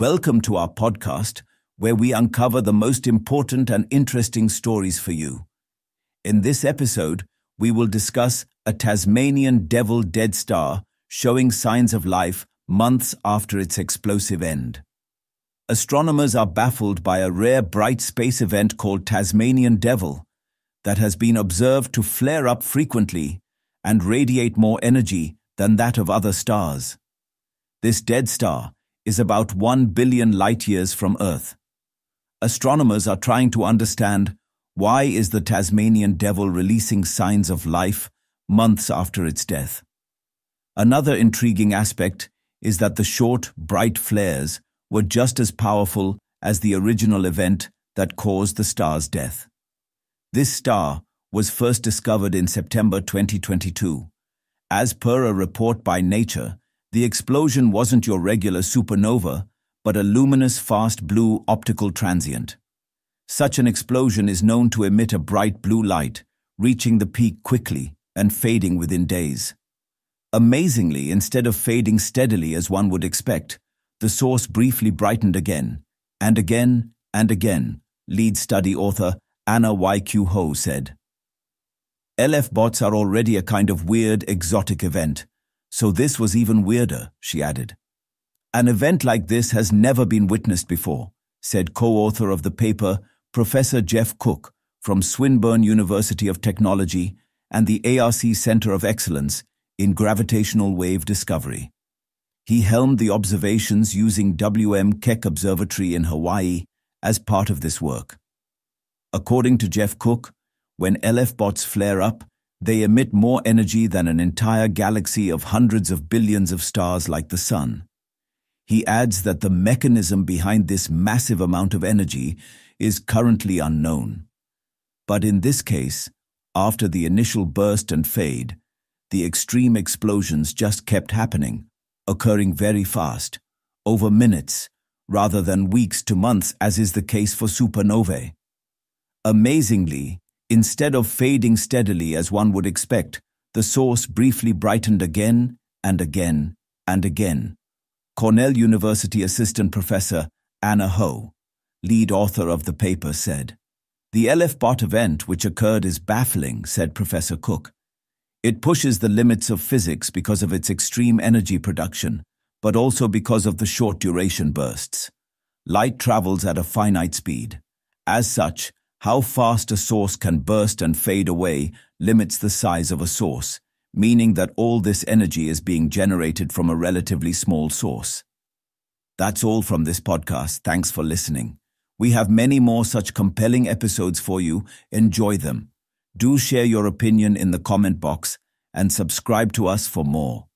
Welcome to our podcast, where we uncover the most important and interesting stories for you. In this episode, we will discuss a Tasmanian devil dead star showing signs of life months after its explosive end. Astronomers are baffled by a rare bright space event called Tasmanian Devil that has been observed to flare up frequently and radiate more energy than that of other stars. This dead star is about 1 billion light years from Earth. Astronomers are trying to understand why is the Tasmanian devil releasing signs of life months after its death. Another intriguing aspect is that the short, bright flares were just as powerful as the original event that caused the star's death. This star was first discovered in September 2022. As per a report by Nature, the explosion wasn't your regular supernova, but a luminous fast blue optical transient. Such an explosion is known to emit a bright blue light, reaching the peak quickly and fading within days. Amazingly, instead of fading steadily as one would expect, the source briefly brightened again, and again, and again, lead study author Anna Y.Q. Ho said. LFBOTs are already a kind of weird, exotic event, so this was even weirder, she added. An event like this has never been witnessed before, said co-author of the paper Professor Jeff Cooke from Swinburne University of Technology and the ARC Center of Excellence in Gravitational Wave Discovery. He helmed the observations using WM Keck Observatory in Hawaii as part of this work. According to Jeff Cooke, when LFBOTs flare up, they emit more energy than an entire galaxy of hundreds of billions of stars like the Sun. He adds that the mechanism behind this massive amount of energy is currently unknown. But in this case, after the initial burst and fade, the extreme explosions just kept happening, occurring very fast, over minutes, rather than weeks to months as is the case for supernovae. Amazingly, Instead of fading steadily as one would expect, the source briefly brightened again and again and again. Cornell University Assistant Professor Anna Ho, lead author of the paper, said, The LFBOT event which occurred is baffling, said Professor Cooke. It pushes the limits of physics because of its extreme energy production, but also because of the short duration bursts. Light travels at a finite speed. As such, how fast a source can burst and fade away limits the size of a source, meaning that all this energy is being generated from a relatively small source. That's all from this podcast. Thanks for listening. We have many more such compelling episodes for you. Enjoy them. Do share your opinion in the comment box and subscribe to us for more.